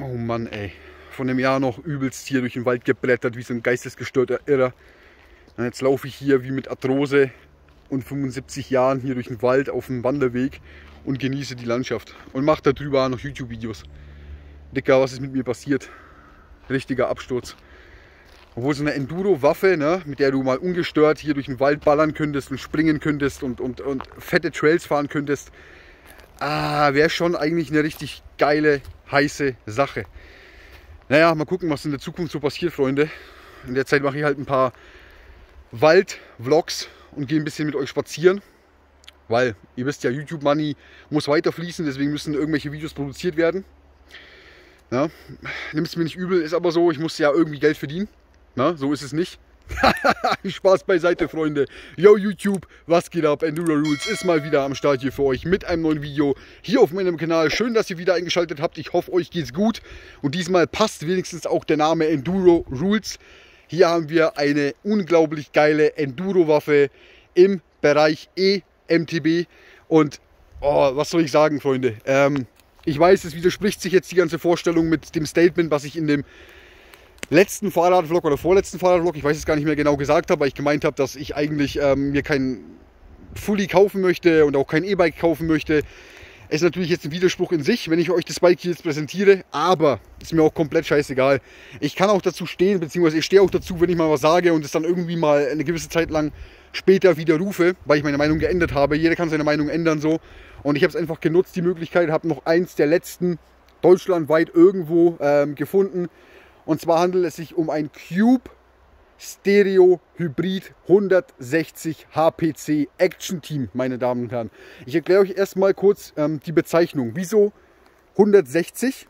Oh Mann, ey. Von dem Jahr noch übelst hier durch den Wald geblättert, wie so ein geistesgestörter Irrer. Und jetzt laufe ich hier wie mit Arthrose und 75 Jahren hier durch den Wald auf dem Wanderweg und genieße die Landschaft. Und mache darüber noch YouTube-Videos. Dicker, was ist mit mir passiert? Richtiger Absturz. Obwohl so eine Enduro-Waffe, ne, mit der du mal ungestört hier durch den Wald ballern könntest und springen könntest und, und, und fette Trails fahren könntest, ah, wäre schon eigentlich eine richtig geile, heiße Sache. Naja, mal gucken, was in der Zukunft so passiert, Freunde. In der Zeit mache ich halt ein paar Wald-Vlogs und gehe ein bisschen mit euch spazieren. Weil, ihr wisst ja, YouTube Money muss weiter fließen, deswegen müssen irgendwelche Videos produziert werden. Ja, Nimm es mir nicht übel, ist aber so, ich muss ja irgendwie Geld verdienen. Na, so ist es nicht. Spaß beiseite, Freunde. Yo, YouTube, was geht ab? Enduro Rules ist mal wieder am Start hier für euch mit einem neuen Video hier auf meinem Kanal. Schön, dass ihr wieder eingeschaltet habt. Ich hoffe, euch geht's gut. Und diesmal passt wenigstens auch der Name Enduro Rules. Hier haben wir eine unglaublich geile Enduro-Waffe im Bereich EMTB. Und oh, was soll ich sagen, Freunde? Ähm, ich weiß, es widerspricht sich jetzt die ganze Vorstellung mit dem Statement, was ich in dem letzten Fahrradvlog oder vorletzten Fahrradvlog, ich weiß es gar nicht mehr genau gesagt habe, weil ich gemeint habe, dass ich eigentlich ähm, mir kein Fully kaufen möchte und auch kein E-Bike kaufen möchte. Ist natürlich jetzt ein Widerspruch in sich, wenn ich euch das Bike hier jetzt präsentiere, aber ist mir auch komplett scheißegal. Ich kann auch dazu stehen, beziehungsweise ich stehe auch dazu, wenn ich mal was sage und es dann irgendwie mal eine gewisse Zeit lang später wieder rufe, weil ich meine Meinung geändert habe. Jeder kann seine Meinung ändern so. Und ich habe es einfach genutzt, die Möglichkeit, habe noch eins der letzten deutschlandweit irgendwo ähm, gefunden, und zwar handelt es sich um ein Cube Stereo Hybrid 160 HPC Action Team, meine Damen und Herren. Ich erkläre euch erstmal kurz ähm, die Bezeichnung. Wieso 160?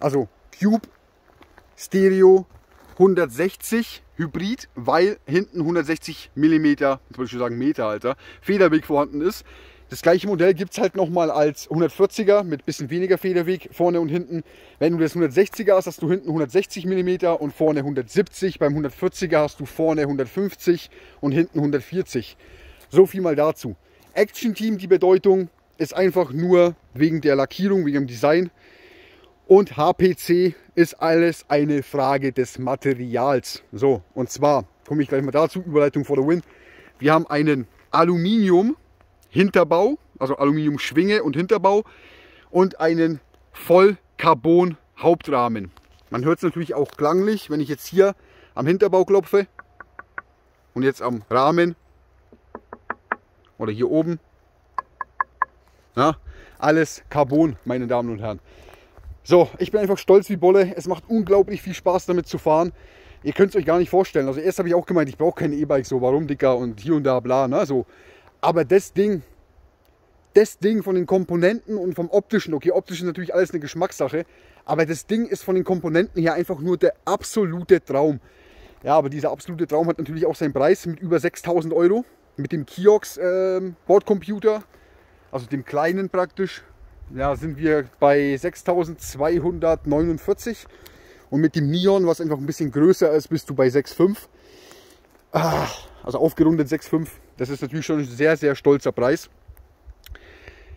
Also Cube Stereo 160 Hybrid, weil hinten 160 mm, jetzt wollte sagen Meter, Alter, Federweg vorhanden ist. Das gleiche Modell gibt es halt nochmal als 140er mit bisschen weniger Federweg vorne und hinten. Wenn du das 160er hast, hast du hinten 160 mm und vorne 170. Beim 140er hast du vorne 150 und hinten 140. So viel mal dazu. Action Team, die Bedeutung ist einfach nur wegen der Lackierung, wegen dem Design. Und HPC ist alles eine Frage des Materials. So, und zwar komme ich gleich mal dazu, Überleitung for the win. Wir haben einen Aluminium Hinterbau, also Aluminiumschwinge und Hinterbau und einen Vollcarbon Hauptrahmen. Man hört es natürlich auch klanglich, wenn ich jetzt hier am Hinterbau klopfe und jetzt am Rahmen oder hier oben. Ja, alles Carbon, meine Damen und Herren. So, ich bin einfach stolz wie Bolle. Es macht unglaublich viel Spaß damit zu fahren. Ihr könnt es euch gar nicht vorstellen. Also erst habe ich auch gemeint, ich brauche keine E-Bike, so warum dicker und hier und da bla. Ne? So, aber das Ding, das Ding von den Komponenten und vom optischen, okay, optisch ist natürlich alles eine Geschmackssache, aber das Ding ist von den Komponenten her einfach nur der absolute Traum. Ja, aber dieser absolute Traum hat natürlich auch seinen Preis mit über 6000 Euro. Mit dem Kiox äh, Bordcomputer, also dem kleinen praktisch, ja, sind wir bei 6249. Und mit dem Neon, was einfach ein bisschen größer ist, bist du bei 6,5. Ah, also aufgerundet 6,5. Das ist natürlich schon ein sehr, sehr stolzer Preis.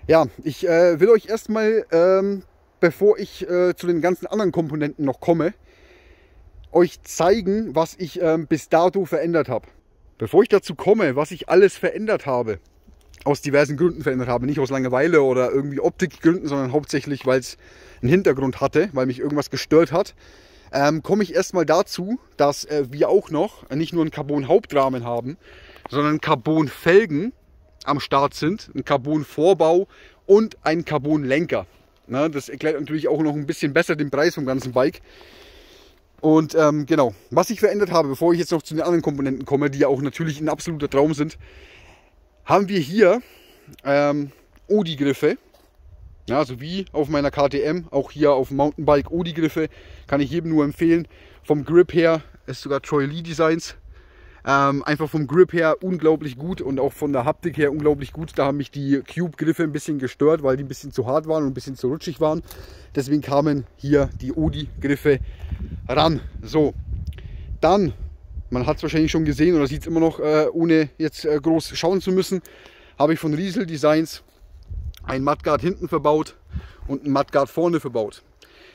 Ja, ich äh, will euch erstmal, ähm, bevor ich äh, zu den ganzen anderen Komponenten noch komme, euch zeigen, was ich ähm, bis dato verändert habe. Bevor ich dazu komme, was ich alles verändert habe, aus diversen Gründen verändert habe, nicht aus Langeweile oder irgendwie Optikgründen, sondern hauptsächlich, weil es einen Hintergrund hatte, weil mich irgendwas gestört hat, ähm, komme ich erstmal dazu, dass äh, wir auch noch nicht nur einen Carbon-Hauptrahmen haben, sondern Carbon-Felgen am Start sind, ein Carbon-Vorbau und ein Carbon-Lenker. das erklärt natürlich auch noch ein bisschen besser den Preis vom ganzen Bike. Und ähm, genau, was ich verändert habe, bevor ich jetzt noch zu den anderen Komponenten komme, die ja auch natürlich ein absoluter Traum sind, haben wir hier ähm, Odi-Griffe. Ja, also wie auf meiner KTM, auch hier auf dem Mountainbike Odi-Griffe, kann ich jedem nur empfehlen. Vom Grip her ist sogar Troy Lee Designs. Ähm, einfach vom Grip her unglaublich gut und auch von der Haptik her unglaublich gut. Da haben mich die Cube-Griffe ein bisschen gestört, weil die ein bisschen zu hart waren und ein bisschen zu rutschig waren. Deswegen kamen hier die Odi-Griffe ran. So, dann, man hat es wahrscheinlich schon gesehen oder sieht es immer noch, äh, ohne jetzt äh, groß schauen zu müssen, habe ich von Riesel Designs ein Mudguard hinten verbaut und ein Mudguard vorne verbaut.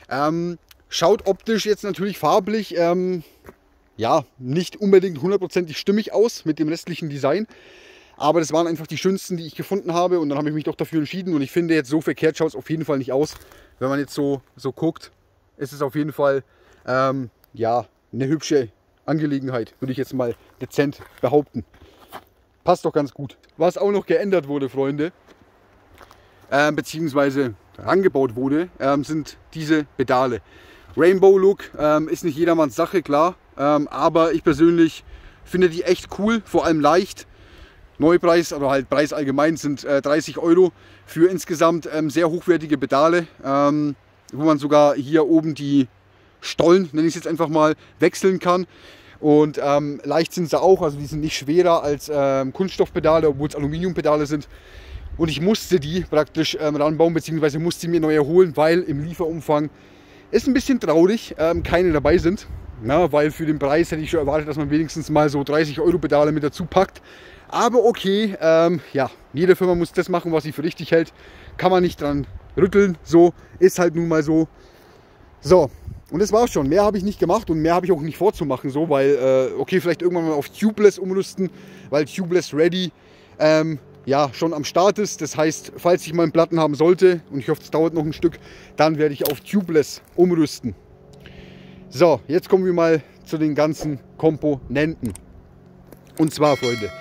Ähm, schaut optisch jetzt natürlich farblich, ähm, ja, nicht unbedingt hundertprozentig stimmig aus mit dem restlichen Design. Aber das waren einfach die schönsten, die ich gefunden habe. Und dann habe ich mich doch dafür entschieden. Und ich finde jetzt so verkehrt schaut es auf jeden Fall nicht aus. Wenn man jetzt so, so guckt, ist es auf jeden Fall ähm, ja, eine hübsche Angelegenheit, würde ich jetzt mal dezent behaupten. Passt doch ganz gut. Was auch noch geändert wurde, Freunde, äh, beziehungsweise angebaut wurde, äh, sind diese Pedale. Rainbow Look ähm, ist nicht jedermanns Sache, klar. Ähm, aber ich persönlich finde die echt cool, vor allem leicht. Neupreis oder halt Preis allgemein sind äh, 30 Euro für insgesamt ähm, sehr hochwertige Pedale, ähm, wo man sogar hier oben die Stollen, nenne ich es jetzt einfach mal, wechseln kann. Und ähm, leicht sind sie auch, also die sind nicht schwerer als ähm, Kunststoffpedale, obwohl es Aluminiumpedale sind. Und ich musste die praktisch ähm, ranbauen, beziehungsweise musste mir neue holen, weil im Lieferumfang ist ein bisschen traurig, ähm, keine dabei sind. Na, weil für den Preis hätte ich schon erwartet, dass man wenigstens mal so 30 Euro Pedale mit dazu packt. Aber okay, ähm, ja, jede Firma muss das machen, was sie für richtig hält. Kann man nicht dran rütteln. So ist halt nun mal so. So, und das war's schon. Mehr habe ich nicht gemacht und mehr habe ich auch nicht vorzumachen, so, weil, äh, okay, vielleicht irgendwann mal auf Tubeless umrüsten, weil Tubeless Ready ähm, ja schon am Start ist. Das heißt, falls ich mal einen Platten haben sollte, und ich hoffe, es dauert noch ein Stück, dann werde ich auf Tubeless umrüsten. So, jetzt kommen wir mal zu den ganzen Komponenten. Und zwar, Freunde,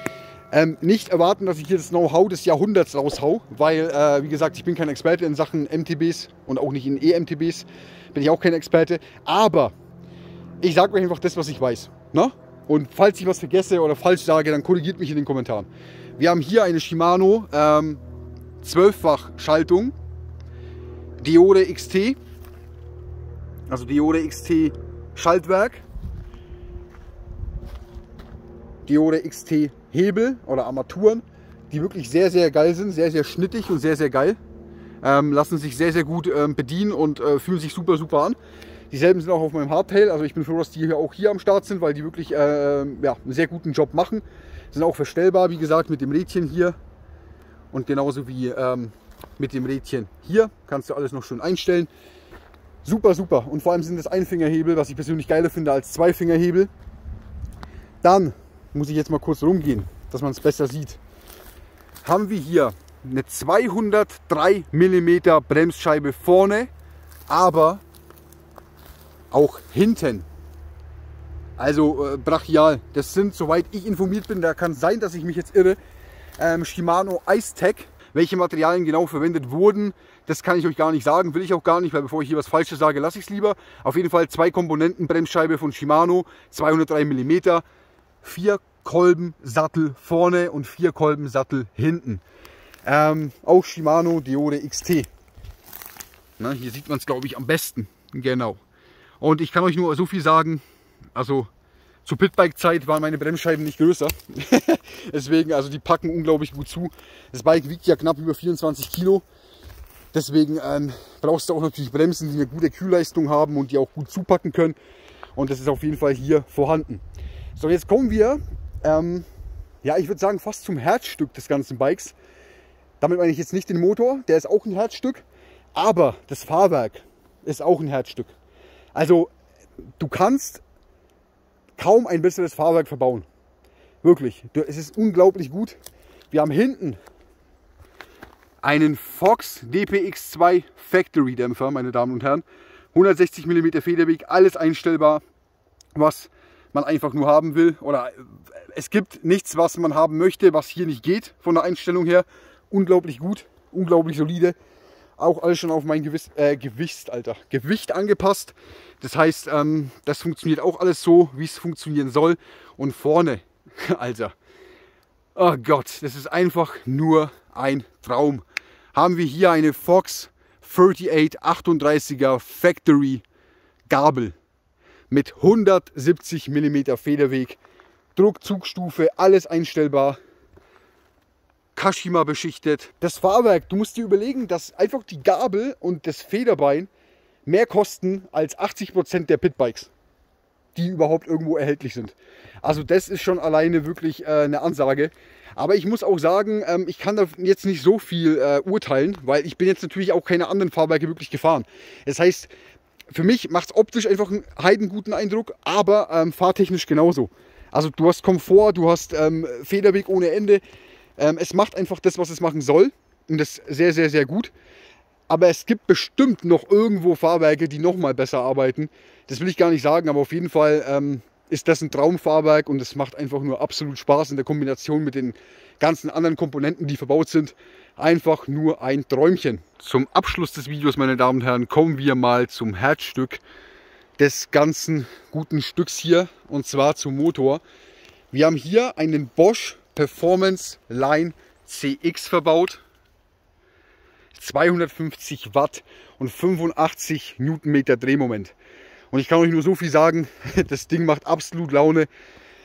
ähm, nicht erwarten, dass ich hier das Know-how des Jahrhunderts raushau, weil, äh, wie gesagt, ich bin kein Experte in Sachen MTBs und auch nicht in EMTBs bin ich auch kein Experte. Aber ich sage euch einfach das, was ich weiß. Ne? Und falls ich was vergesse oder falsch sage, dann korrigiert mich in den Kommentaren. Wir haben hier eine Shimano ähm, 12-fach Schaltung, Diode XT, also Diode XT Schaltwerk, Diode XT Hebel oder Armaturen, die wirklich sehr, sehr geil sind, sehr, sehr schnittig und sehr, sehr geil ähm, lassen sich sehr, sehr gut ähm, bedienen und äh, fühlen sich super, super an. Dieselben sind auch auf meinem Hardtail, also ich bin froh, dass die hier auch hier am Start sind, weil die wirklich äh, ja, einen sehr guten Job machen. Sind auch verstellbar, wie gesagt, mit dem Rädchen hier und genauso wie ähm, mit dem Rädchen hier. Kannst du alles noch schön einstellen. Super, super. Und vor allem sind das Einfingerhebel, was ich persönlich geiler finde als Zweifingerhebel. Dann muss ich jetzt mal kurz rumgehen, dass man es besser sieht. Haben wir hier eine 203 mm Bremsscheibe vorne, aber auch hinten. Also äh, brachial. Das sind, soweit ich informiert bin, da kann es sein, dass ich mich jetzt irre, ähm, Shimano Ice Tech. Welche Materialien genau verwendet wurden, das kann ich euch gar nicht sagen, will ich auch gar nicht, weil bevor ich hier was Falsches sage, lasse ich es lieber. Auf jeden Fall zwei Komponenten Bremsscheibe von Shimano, 203 mm, vier Kolben Sattel vorne und vier Kolben Sattel hinten. Ähm, auch Shimano Diode XT. Na, hier sieht man es, glaube ich, am besten. Genau. Und ich kann euch nur so viel sagen, also zur Pitbike-Zeit waren meine Bremsscheiben nicht größer. Deswegen, also die packen unglaublich gut zu. Das Bike wiegt ja knapp über 24 Kilo. Deswegen ähm, brauchst du auch natürlich Bremsen, die eine gute Kühlleistung haben und die auch gut zupacken können. Und das ist auf jeden Fall hier vorhanden. So, jetzt kommen wir, ähm, ja, ich würde sagen, fast zum Herzstück des ganzen Bikes. Damit meine ich jetzt nicht den Motor, der ist auch ein Herzstück, aber das Fahrwerk ist auch ein Herzstück. Also du kannst kaum ein besseres Fahrwerk verbauen. Wirklich, es ist unglaublich gut. Wir haben hinten einen Fox DPX2 Factory Dämpfer, meine Damen und Herren. 160 mm Federweg, alles einstellbar, was man einfach nur haben will. Oder es gibt nichts, was man haben möchte, was hier nicht geht von der Einstellung her unglaublich gut, unglaublich solide. Auch alles schon auf mein Gewiss, äh, Gewicht, Alter, Gewicht angepasst. Das heißt, ähm, das funktioniert auch alles so, wie es funktionieren soll. Und vorne, Alter, oh Gott, das ist einfach nur ein Traum. Haben wir hier eine Fox 3838er Factory Gabel mit 170 mm Federweg, Druckzugstufe, alles einstellbar. Kashima beschichtet. Das Fahrwerk, du musst dir überlegen, dass einfach die Gabel und das Federbein mehr kosten als 80 Prozent der Pitbikes, die überhaupt irgendwo erhältlich sind. Also das ist schon alleine wirklich äh, eine Ansage. Aber ich muss auch sagen, ähm, ich kann da jetzt nicht so viel äh, urteilen, weil ich bin jetzt natürlich auch keine anderen Fahrwerke wirklich gefahren. Das heißt, für mich macht es optisch einfach einen heidenguten Eindruck, aber ähm, fahrtechnisch genauso. Also du hast Komfort, du hast ähm, Federweg ohne Ende. Ähm, es macht einfach das, was es machen soll. Und das sehr, sehr, sehr gut. Aber es gibt bestimmt noch irgendwo Fahrwerke, die nochmal besser arbeiten. Das will ich gar nicht sagen, aber auf jeden Fall ähm, ist das ein Traumfahrwerk und es macht einfach nur absolut Spaß in der Kombination mit den ganzen anderen Komponenten, die verbaut sind. Einfach nur ein Träumchen. Zum Abschluss des Videos, meine Damen und Herren, kommen wir mal zum Herzstück des ganzen guten Stücks hier und zwar zum Motor. Wir haben hier einen Bosch Performance Line CX verbaut 250 Watt und 85 Newtonmeter Drehmoment. Und ich kann euch nur so viel sagen, das Ding macht absolut Laune.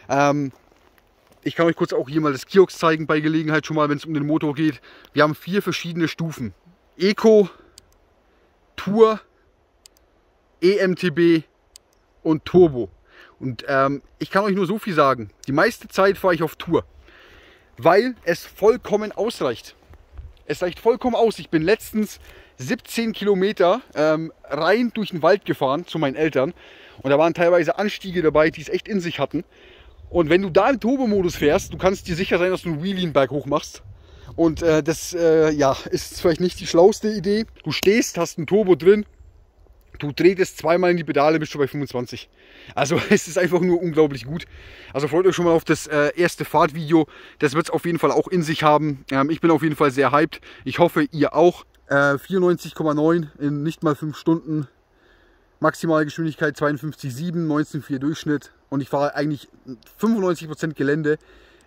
Ähm, ich kann euch kurz auch hier mal das Kiosk zeigen bei Gelegenheit schon mal, wenn es um den Motor geht. Wir haben vier verschiedene Stufen. Eco, Tour, EMTB und Turbo. Und ähm, ich kann euch nur so viel sagen. Die meiste Zeit fahre ich auf Tour, weil es vollkommen ausreicht. Es reicht vollkommen aus. Ich bin letztens 17 Kilometer ähm, rein durch den Wald gefahren zu meinen Eltern. Und da waren teilweise Anstiege dabei, die es echt in sich hatten. Und wenn du da im Turbo-Modus fährst, du kannst dir sicher sein, dass du einen Wheelie Berg hoch machst. Und äh, das äh, ja, ist vielleicht nicht die schlauste Idee. Du stehst, hast einen Turbo drin, du drehst zweimal in die Pedale, bist schon bei 25. Also es ist einfach nur unglaublich gut. Also freut euch schon mal auf das äh, erste Fahrtvideo. Das wird es auf jeden Fall auch in sich haben. Ähm, ich bin auf jeden Fall sehr hyped. Ich hoffe, ihr auch. Äh, 94,9 in nicht mal 5 Stunden. Maximalgeschwindigkeit 52,7, 19,4 Durchschnitt. Und ich fahre eigentlich 95% Gelände.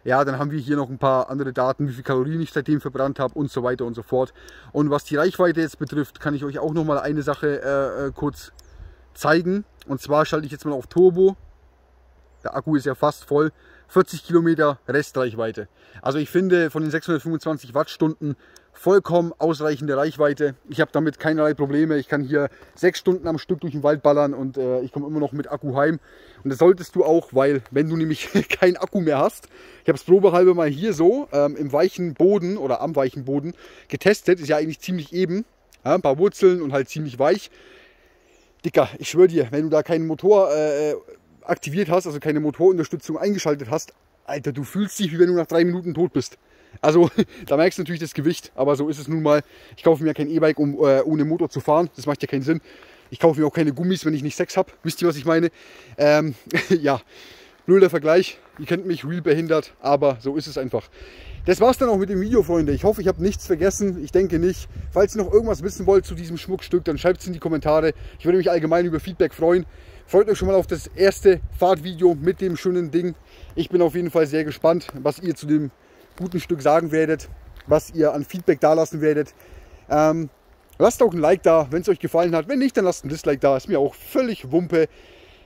Ja, dann haben wir hier noch ein paar andere Daten, wie viel Kalorien ich seitdem verbrannt habe und so weiter und so fort. Und was die Reichweite jetzt betrifft, kann ich euch auch noch mal eine Sache äh, äh kurz zeigen. Und zwar schalte ich jetzt mal auf Turbo. Der Akku ist ja fast voll. 40 Kilometer Restreichweite. Also ich finde von den 625 Wattstunden vollkommen ausreichende Reichweite. Ich habe damit keinerlei Probleme. Ich kann hier sechs Stunden am Stück durch den Wald ballern und äh, ich komme immer noch mit Akku heim. Und das solltest du auch, weil wenn du nämlich keinen Akku mehr hast, ich habe es probehalber mal hier so ähm, im weichen Boden oder am weichen Boden getestet, ist ja eigentlich ziemlich eben, ja, ein paar Wurzeln und halt ziemlich weich. Dicker, ich schwöre dir, wenn du da keinen Motor äh, aktiviert hast, also keine Motorunterstützung eingeschaltet hast, Alter, du fühlst dich, wie wenn du nach drei Minuten tot bist. Also da merkst du natürlich das Gewicht, aber so ist es nun mal. Ich kaufe mir kein E-Bike, um äh, ohne Motor zu fahren. Das macht ja keinen Sinn. Ich kaufe mir auch keine Gummis, wenn ich nicht Sex habe. Wisst ihr, was ich meine? Ähm, ja, blöder Vergleich. Ihr kennt mich, real behindert, aber so ist es einfach. Das war's dann auch mit dem Video, Freunde. Ich hoffe, ich habe nichts vergessen. Ich denke nicht. Falls ihr noch irgendwas wissen wollt zu diesem Schmuckstück, dann schreibt es in die Kommentare. Ich würde mich allgemein über Feedback freuen. Freut euch schon mal auf das erste Fahrtvideo mit dem schönen Ding. Ich bin auf jeden Fall sehr gespannt, was ihr zu dem guten Stück sagen werdet, was ihr an Feedback da lassen werdet. Ähm, lasst auch ein Like da, wenn es euch gefallen hat. Wenn nicht, dann lasst ein Dislike da. Ist mir auch völlig Wumpe.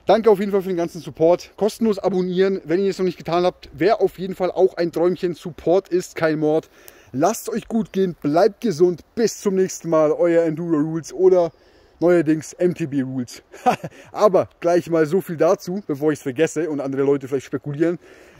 Danke auf jeden Fall für den ganzen Support. Kostenlos abonnieren, wenn ihr es noch nicht getan habt. Wäre auf jeden Fall auch ein Träumchen. Support ist kein Mord. Lasst euch gut gehen, bleibt gesund. Bis zum nächsten Mal. Euer Enduro Rules oder neuerdings MTB Rules. Aber gleich mal so viel dazu, bevor ich es vergesse und andere Leute vielleicht spekulieren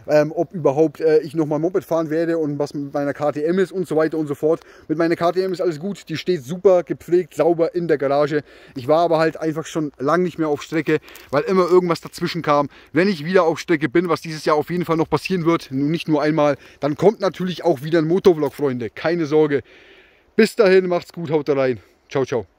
ähm, ob überhaupt äh, ich nochmal Moped fahren werde und was mit meiner KTM ist und so weiter und so fort. Mit meiner KTM ist alles gut, die steht super gepflegt, sauber in der Garage. Ich war aber halt einfach schon lange nicht mehr auf Strecke, weil immer irgendwas dazwischen kam. Wenn ich wieder auf Strecke bin, was dieses Jahr auf jeden Fall noch passieren wird, nicht nur einmal, dann kommt natürlich auch wieder ein Motovlog, Freunde. Keine Sorge. Bis dahin, macht's gut, haut rein. Ciao, ciao.